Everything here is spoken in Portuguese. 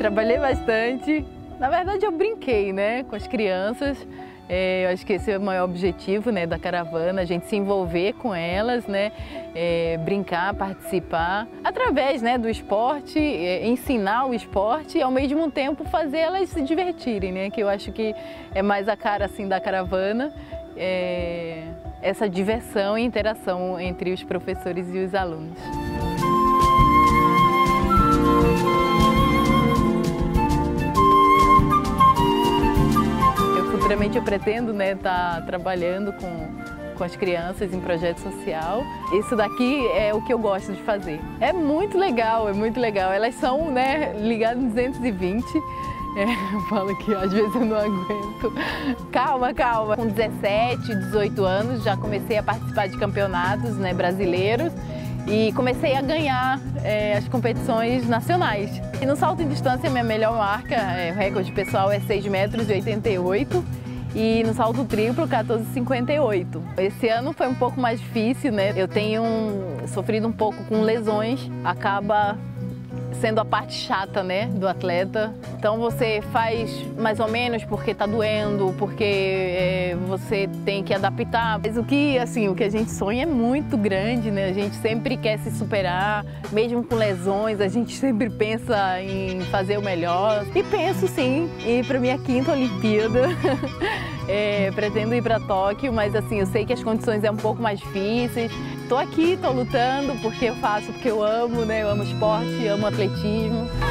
trabalhei bastante. Na verdade, eu brinquei né, com as crianças. É, eu acho que esse é o maior objetivo né, da caravana, a gente se envolver com elas, né, é, brincar, participar, através né, do esporte, é, ensinar o esporte e ao mesmo tempo fazer elas se divertirem, né, que eu acho que é mais a cara assim, da caravana, é, essa diversão e interação entre os professores e os alunos. Futuramente eu pretendo estar né, tá trabalhando com, com as crianças em projeto social. Isso daqui é o que eu gosto de fazer. É muito legal, é muito legal. Elas são né, ligadas 220. É, eu falo que às vezes eu não aguento. Calma, calma. Com 17, 18 anos já comecei a participar de campeonatos né, brasileiros e comecei a ganhar é, as competições nacionais. E no salto em distância, minha melhor marca, é, o recorde pessoal é 6 metros e 88 e no salto triplo 14,58. Esse ano foi um pouco mais difícil, né? Eu tenho sofrido um pouco com lesões, acaba sendo a parte chata, né, do atleta. Então você faz mais ou menos porque tá doendo, porque é, você tem que adaptar. Mas o que, assim, o que a gente sonha é muito grande, né? A gente sempre quer se superar, mesmo com lesões, a gente sempre pensa em fazer o melhor. E penso sim ir para minha quinta Olimpíada. É, pretendo ir para Tóquio, mas assim, eu sei que as condições é um pouco mais difíceis. Estou aqui, estou lutando porque eu faço, porque eu amo, né? Eu amo esporte, amo atletismo. Espiritismo.